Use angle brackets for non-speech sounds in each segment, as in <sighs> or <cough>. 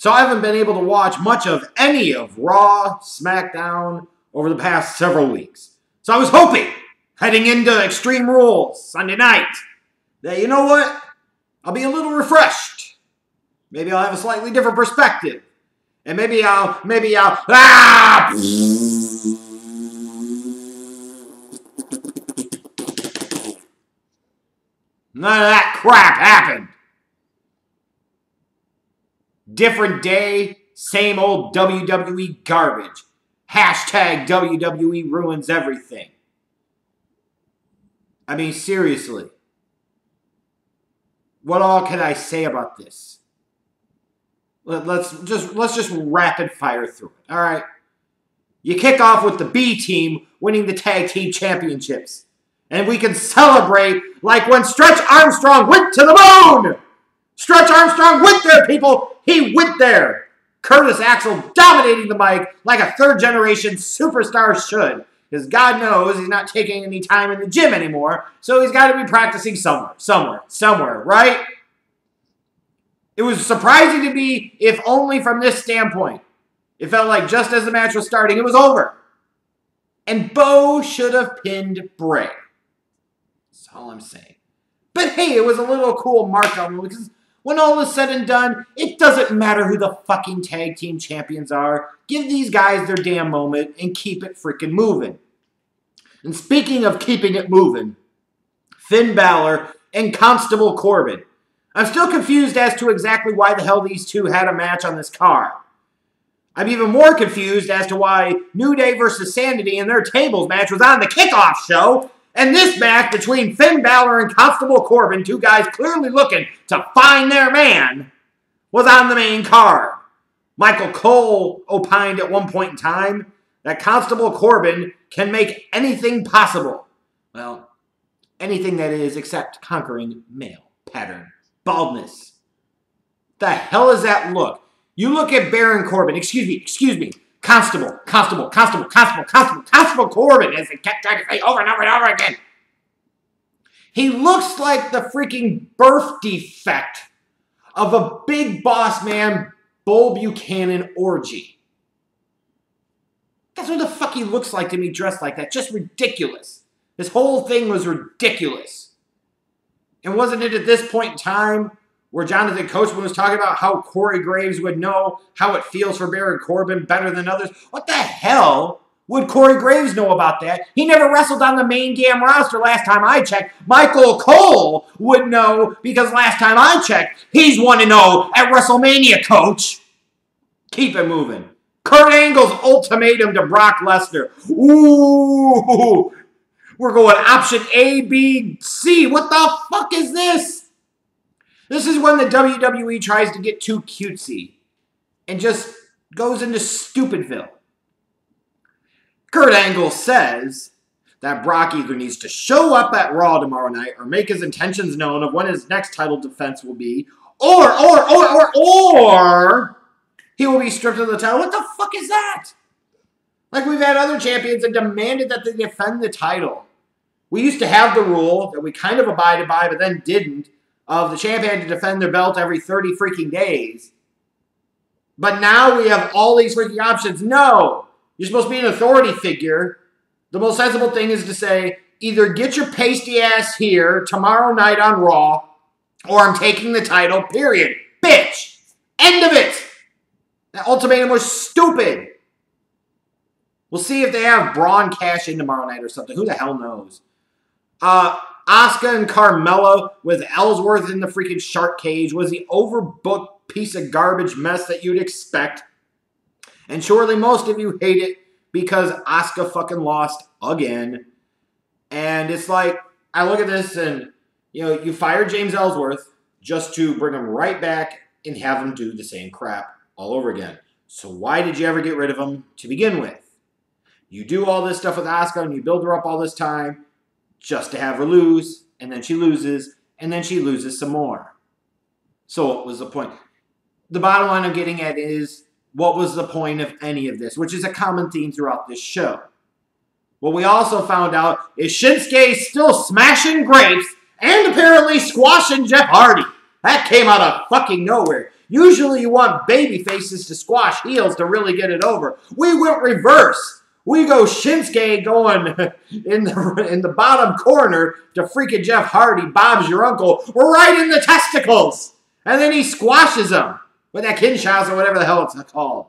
So I haven't been able to watch much of any of Raw, SmackDown over the past several weeks. So I was hoping, heading into Extreme Rules Sunday night, that you know what? I'll be a little refreshed. Maybe I'll have a slightly different perspective. And maybe I'll, maybe I'll, ah! None of that crap happened. Different day, same old WWE garbage. Hashtag WWE ruins everything. I mean, seriously. What all can I say about this? Let, us just let's just rapid fire through it. All right. You kick off with the B team winning the tag team championships. And we can celebrate like when Stretch Armstrong went to the moon. Stretch Armstrong went there, people. He went there. Curtis Axel dominating the mic like a third generation superstar should. Because God knows he's not taking any time in the gym anymore, so he's got to be practicing somewhere, somewhere, somewhere, right? It was surprising to me, if only from this standpoint. It felt like just as the match was starting, it was over. And Bo should have pinned Bray. That's all I'm saying. But hey, it was a little cool mark on because when all is said and done, it doesn't matter who the fucking tag team champions are. Give these guys their damn moment and keep it freaking moving. And speaking of keeping it moving, Finn Balor and Constable Corbin. I'm still confused as to exactly why the hell these two had a match on this card. I'm even more confused as to why New Day versus Sanity and their tables match was on the kickoff show, and this match between Finn Balor and Constable Corbin, two guys clearly looking to find their man, was on the main card. Michael Cole opined at one point in time that Constable Corbin can make anything possible. Well, anything that is except conquering male pattern baldness. The hell is that look? You look at Baron Corbin, excuse me, excuse me, Constable, Constable, Constable, Constable, Constable, Constable Corbin, as they kept trying to say over and over and over again. He looks like the freaking birth defect of a big boss man, Bull Buchanan orgy. That's what the fuck he looks like to me dressed like that. Just ridiculous. This whole thing was ridiculous. And wasn't it at this point in time where Jonathan Coachman was talking about how Corey Graves would know how it feels for Baron Corbin better than others? What the hell would Corey Graves know about that? He never wrestled on the main damn roster last time I checked. Michael Cole would know because last time I checked, he's 1 0 at WrestleMania, coach. Keep it moving. Kurt Angle's ultimatum to Brock Lesnar. Ooh, we're going option A, B, C. What the fuck is this? This is when the WWE tries to get too cutesy and just goes into Stupidville. Kurt Angle says that Brock either needs to show up at Raw tomorrow night or make his intentions known of when his next title defense will be, or, or, or, or, or he will be stripped of the title. What the fuck is that? Like we've had other champions that demanded that they defend the title. We used to have the rule that we kind of abided by, but then didn't, of the champion to defend their belt every 30 freaking days. But now we have all these freaking options. No, you're supposed to be an authority figure. The most sensible thing is to say, either get your pasty ass here tomorrow night on Raw, or I'm taking the title, period. Bitch. End of it. That ultimatum was stupid. We'll see if they have Braun cash in tomorrow night or something. Who the hell knows? Uh, Asuka and Carmella with Ellsworth in the freaking shark cage was the overbooked piece of garbage mess that you'd expect. And surely most of you hate it because Asuka fucking lost again. And it's like, I look at this and, you know, you fire James Ellsworth just to bring him right back and have him do the same crap all over again. So why did you ever get rid of him to begin with? You do all this stuff with Asuka and you build her up all this time just to have her lose, and then she loses, and then she loses some more. So what was the point? The bottom line I'm getting at is what was the point of any of this, which is a common theme throughout this show. What we also found out is Shinsuke still smashing grapes and apparently squashing Jeff Hardy. That came out of fucking nowhere. Usually you want baby faces to squash heels to really get it over. We went reverse. We go Shinsuke going <laughs> in the in the bottom corner to freaking Jeff Hardy, Bob's your uncle, right in the testicles. And then he squashes him with that Kinshasa or whatever the hell it's called.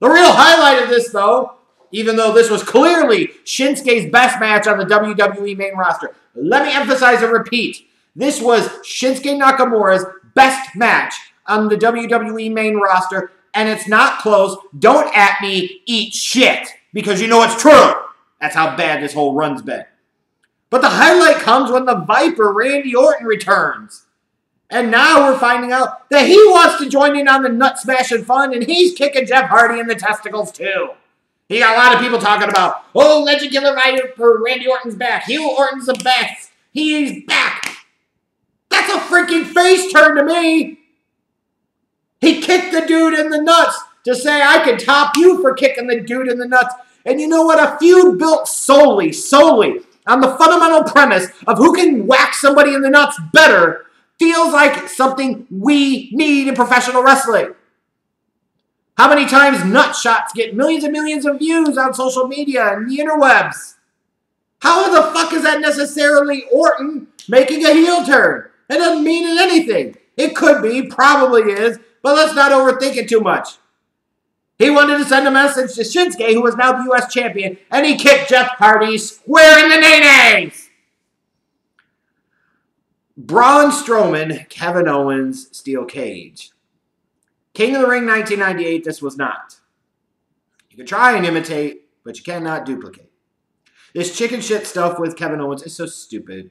The real highlight of this, though, even though this was clearly Shinsuke's best match on the WWE main roster, let me emphasize and repeat. This was Shinsuke Nakamura's best match on the WWE main roster, and it's not close. Don't at me eat shit because you know it's true. That's how bad this whole run's been. But the highlight comes when the Viper, Randy Orton, returns. And now we're finding out that he wants to join in on the nut smashing fun, and he's kicking Jeff Hardy in the testicles too. He got a lot of people talking about, oh, Legend Killer for Randy Orton's back. Heel Orton's the best. He's back. That's a freaking face turn to me. He kicked the dude in the nuts to say, I can top you for kicking the dude in the nuts. And you know what? A feud built solely, solely on the fundamental premise of who can whack somebody in the nuts better feels like something we need in professional wrestling. How many times nut shots get millions and millions of views on social media and the interwebs? How the fuck is that necessarily Orton making a heel turn? It doesn't mean anything. It could be, probably is, but let's not overthink it too much. He wanted to send a message to Shinsuke, who was now the U.S. champion, and he kicked Jeff Hardy square in the nays. Braun Strowman, Kevin Owens, steel cage. King of the Ring 1998, this was not. You can try and imitate, but you cannot duplicate. This chicken shit stuff with Kevin Owens is so stupid.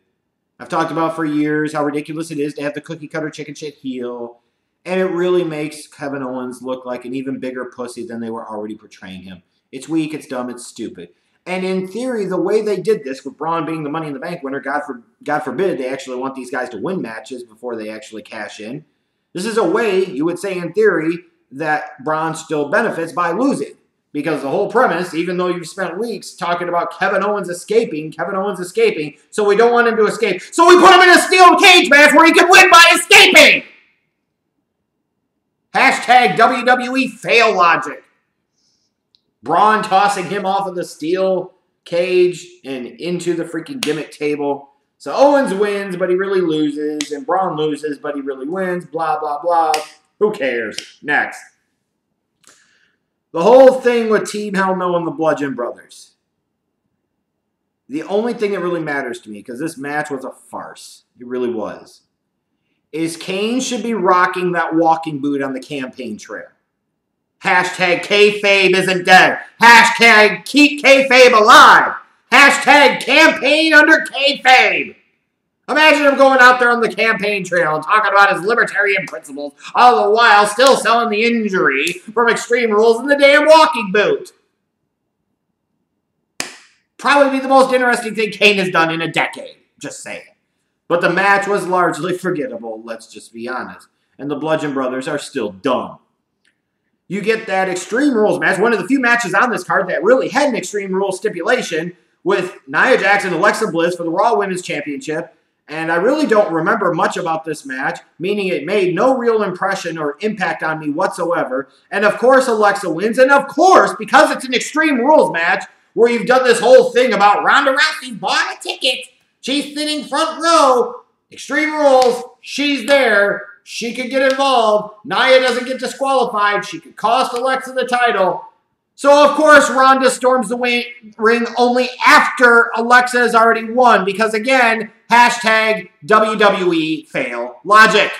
I've talked about for years how ridiculous it is to have the cookie cutter chicken shit heel. And it really makes Kevin Owens look like an even bigger pussy than they were already portraying him. It's weak, it's dumb, it's stupid. And in theory, the way they did this, with Braun being the Money in the Bank winner, God, for, God forbid they actually want these guys to win matches before they actually cash in. This is a way, you would say in theory, that Braun still benefits by losing. Because the whole premise, even though you've spent weeks talking about Kevin Owens escaping, Kevin Owens escaping, so we don't want him to escape. So we put him in a steel cage match where he can win by escaping! Hashtag WWE fail logic. Braun tossing him off of the steel cage and into the freaking gimmick table. So Owens wins, but he really loses, and Braun loses, but he really wins. Blah, blah, blah. Who cares? Next. The whole thing with Team Hell No and the Bludgeon Brothers. The only thing that really matters to me, because this match was a farce, it really was, is Kane should be rocking that walking boot on the campaign trail. Hashtag kayfabe isn't dead. Hashtag keep kayfabe alive. Hashtag campaign under kayfabe. Imagine him going out there on the campaign trail and talking about his libertarian principles, all the while still selling the injury from Extreme Rules in the damn walking boot. Probably the most interesting thing Kane has done in a decade. Just saying. But the match was largely forgettable, let's just be honest. And the Bludgeon Brothers are still dumb you get that Extreme Rules match, one of the few matches on this card that really had an Extreme Rules stipulation with Nia Jax and Alexa Bliss for the Raw Women's Championship. And I really don't remember much about this match, meaning it made no real impression or impact on me whatsoever. And of course, Alexa wins. And of course, because it's an Extreme Rules match where you've done this whole thing about Ronda Rousey bought a ticket, she's sitting front row, Extreme Rules, she's there. She could get involved. Nia doesn't get disqualified. She could cost Alexa the title. So, of course, Ronda storms the ring only after Alexa has already won because, again, hashtag WWE fail logic.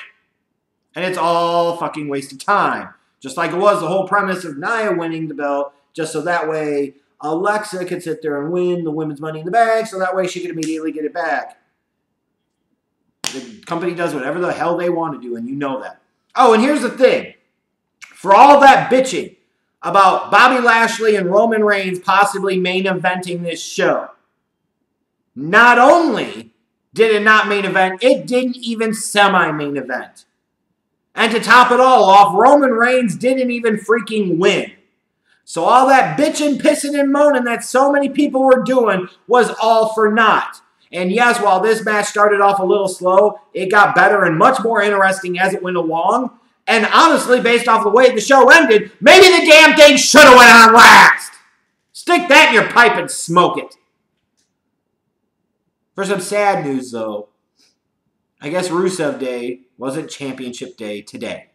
And it's all fucking wasted time. Just like it was the whole premise of Nia winning the belt, just so that way Alexa could sit there and win the women's money in the bag, so that way she could immediately get it back. The company does whatever the hell they want to do, and you know that. Oh, and here's the thing. For all that bitching about Bobby Lashley and Roman Reigns possibly main eventing this show, not only did it not main event, it didn't even semi main event. And to top it all off, Roman Reigns didn't even freaking win. So all that bitching, pissing, and moaning that so many people were doing was all for naught. And yes, while this match started off a little slow, it got better and much more interesting as it went along. And honestly, based off the way the show ended, maybe the damn thing should have went on last. Stick that in your pipe and smoke it. For some sad news, though, I guess Rusev Day wasn't Championship Day today.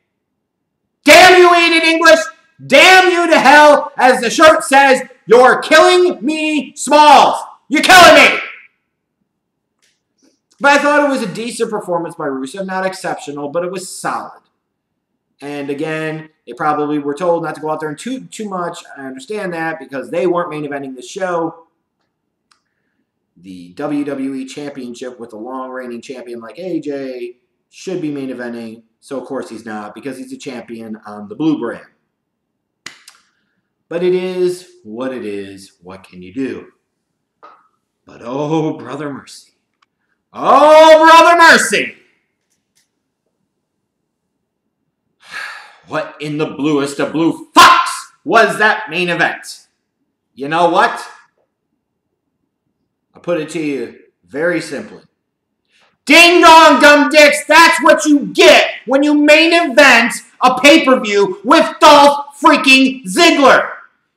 Damn you, Aiden English! Damn you to hell! As the shirt says, you're killing me, Smalls! You're killing me! But I thought it was a decent performance by Rusev. Not exceptional, but it was solid. And again, they probably were told not to go out there and too too much. I understand that because they weren't main eventing the show. The WWE Championship with a long reigning champion like AJ should be main eventing. So of course he's not because he's a champion on the blue brand. But it is what it is. What can you do? But oh, brother mercy. Oh, brother mercy. <sighs> What in the bluest of blue fucks was that main event? You know what? I'll put it to you very simply. Ding dong, dumb dicks, that's what you get when you main event a pay per view with Dolph freaking Ziggler.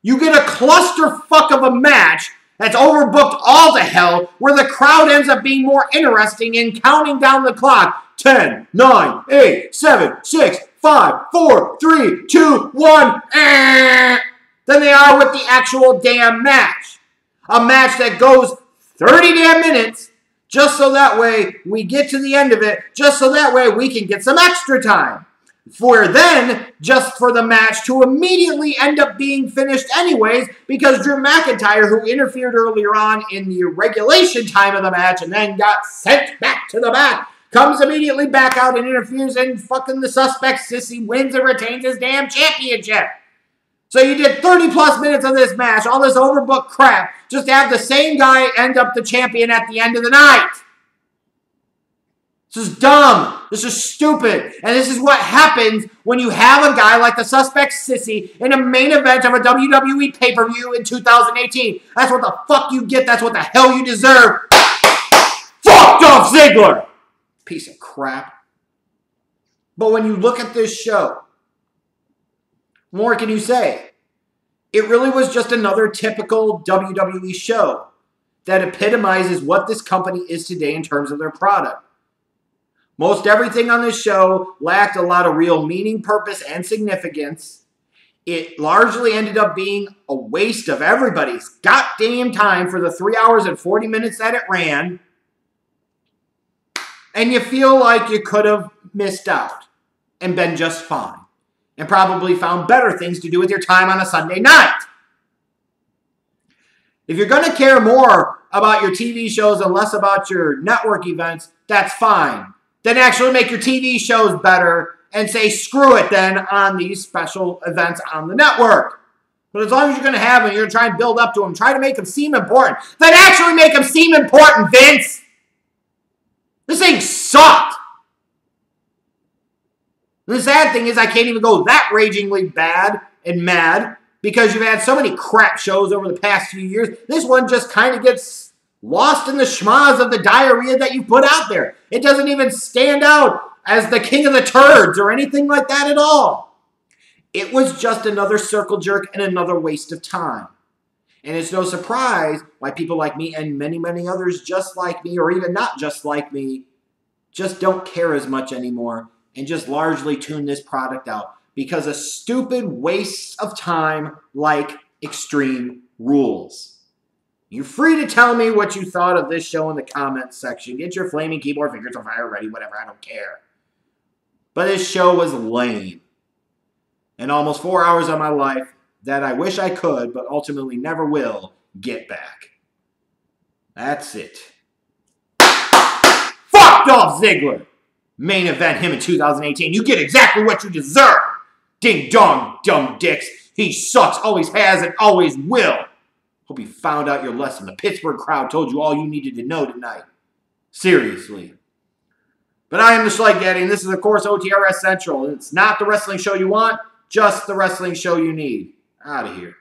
You get a clusterfuck of a match that's overbooked all to hell, where the crowd ends up being more interesting in counting down the clock 10, 9, 8, 7, 6, 5, 4, 3, 2, 1, eh, than they are with the actual damn match. A match that goes 30 damn minutes just so that way we get to the end of it, just so that way we can get some extra time. For then, just for the match to immediately end up being finished anyways, because Drew McIntyre, who interfered earlier on in the regulation time of the match and then got sent back to the mat, comes immediately back out and interferes, and fucking the suspect sissy wins and retains his damn championship. So you did 30 plus minutes of this match, all this overbooked crap, just to have the same guy end up the champion at the end of the night. This is dumb. This is stupid. And this is what happens when you have a guy like the suspect Sissy in a main event of a WWE pay per view in 2018. That's what the fuck you get. That's what the hell you deserve. Fuck Dolph Ziggler. Piece of crap. But when you look at this show, more can you say? It really was just another typical WWE show that epitomizes what this company is today in terms of their product. Most everything on this show lacked a lot of real meaning, purpose, and significance. It largely ended up being a waste of everybody's goddamn time for the three hours and 40 minutes that it ran. And you feel like you could have missed out and been just fine and probably found better things to do with your time on a Sunday night. If you're going to care more about your TV shows and less about your network events, that's fine then actually make your TV shows better and say screw it then on these special events on the network. But as long as you're going to have them, you're going to try and build up to them, try to make them seem important, then actually make them seem important, Vince. This thing sucked. The sad thing is I can't even go that ragingly bad and mad because you've had so many crap shows over the past few years. This one just kind of gets lost in the schmaz of the diarrhea that you put out there. It doesn't even stand out as the king of the turds or anything like that at all. It was just another circle jerk and another waste of time. And it's no surprise why people like me and many, many others just like me, or even not just like me, just don't care as much anymore and just largely tune this product out because a stupid waste of time like Extreme Rules. You're free to tell me what you thought of this show in the comments section. Get your flaming keyboard fingers on fire ready, whatever, I don't care. But this show was lame. And almost four hours of my life that I wish I could, but ultimately never will, get back. That's it. Fuck off Ziggler! Main event him in 2018. You get exactly what you deserve! Ding dong, dumb dicks. He sucks, always has, and always will. Hope you found out your lesson. The Pittsburgh crowd told you all you needed to know tonight. Seriously. But I am the Schleg Daddy, and this is, of course, OTRS Central. It's not the wrestling show you want, just the wrestling show you need. Out of here.